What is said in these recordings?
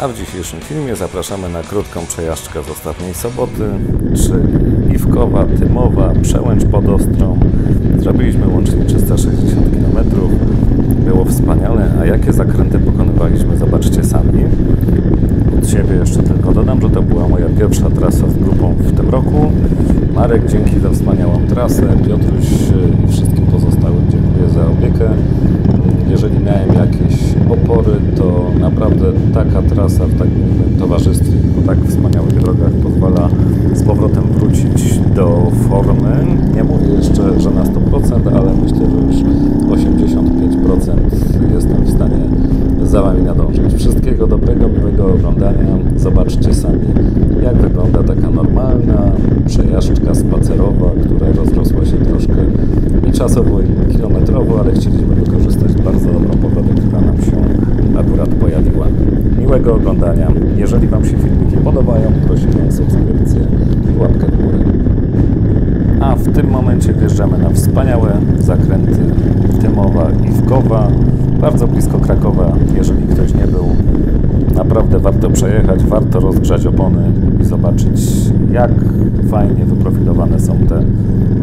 A w dzisiejszym filmie zapraszamy na krótką przejażdżkę z ostatniej soboty, czyli Iwkowa, Tymowa, Przełęcz pod Ostrą. Zrobiliśmy łącznie 360 km. Było wspaniale, a jakie zakręty pokonywaliśmy, zobaczcie sami. Od siebie jeszcze tylko dodam, że to była moja pierwsza trasa z grupą w tym roku. Marek, dzięki za wspaniałą trasę. Piotruś i wszystkim pozostałym dziękuję za opiekę. Jeżeli miałem jakieś opory, to naprawdę taka trasa w tak miłym towarzystwie, po tak wspaniałych drogach pozwala z powrotem wrócić do formy. Nie mówię jeszcze, że na 100%, ale myślę, że już 85% jestem w stanie za Wami nadążyć. Wszystkiego dobrego, miłego oglądania. Zobaczcie sami, jak wygląda taka normalna przejażdżka spacerowa, która rozrosła się troszkę i czasowo, i kilometrowo, ale chcieliśmy wykorzystać bardzo dobrą pogodę, która nam się akurat pojawiła. Miłego oglądania. Jeżeli Wam się filmiki podobają, prosimy o subskrypcję i łapkę w górę. A w tym momencie wjeżdżamy na wspaniałe zakręty Tymowa i Wkowa, bardzo blisko Krakowa. Jeżeli ktoś nie był, naprawdę warto przejechać, warto rozgrzać opony i zobaczyć, jak fajnie wyprofilowane są te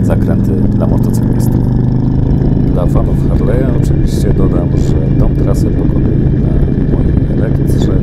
zakręty dla motocyklistów. Dla fanów Harley'a oczywiście dodam, że tą trasę pokonuję na mojej elektrze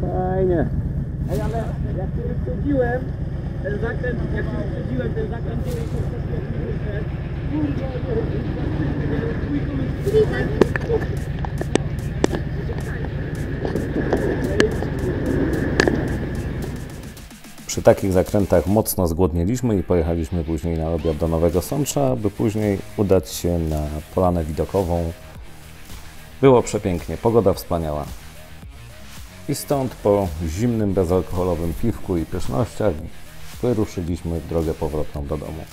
Fajnie. Ej, ale jak cię wyprzedziłem, ten zakręt, jak cię wyprzedziłem, ten zakręt 90 wyszedł, kurwa, Przy takich zakrętach mocno zgłodnieliśmy i pojechaliśmy później na obiad do Nowego Sącza, by później udać się na polanę widokową. Było przepięknie, pogoda wspaniała. I stąd po zimnym, bezalkoholowym piwku i pysznościach wyruszyliśmy w drogę powrotną do domu.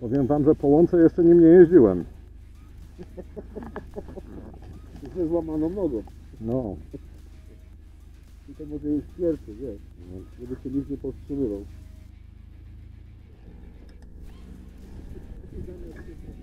Powiem wam, że po łące jeszcze nim nie jeździłem. ze złamaną nogą. No, I to może jest pierwszy, wiesz, żeby się nikt nie powstrzymywał. Thank you.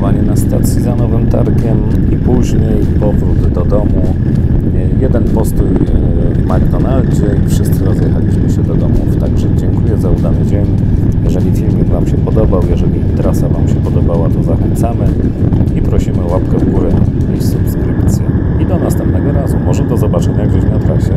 Tankowanie na stacji za Nowym Targiem i później powrót do domu. Jeden postój e, w McDonaldzie i wszyscy rozjechaliśmy się do domów. Także dziękuję za udany dzień. Jeżeli filmik Wam się podobał, jeżeli trasa Wam się podobała, to zachęcamy i prosimy o łapkę w górę i subskrypcję. I do następnego razu. Może do zobaczenia gdzieś na trasie.